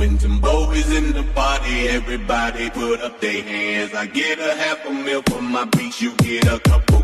When Timbo is in the party, everybody put up their hands. I get a half a mil for my beats, you get a couple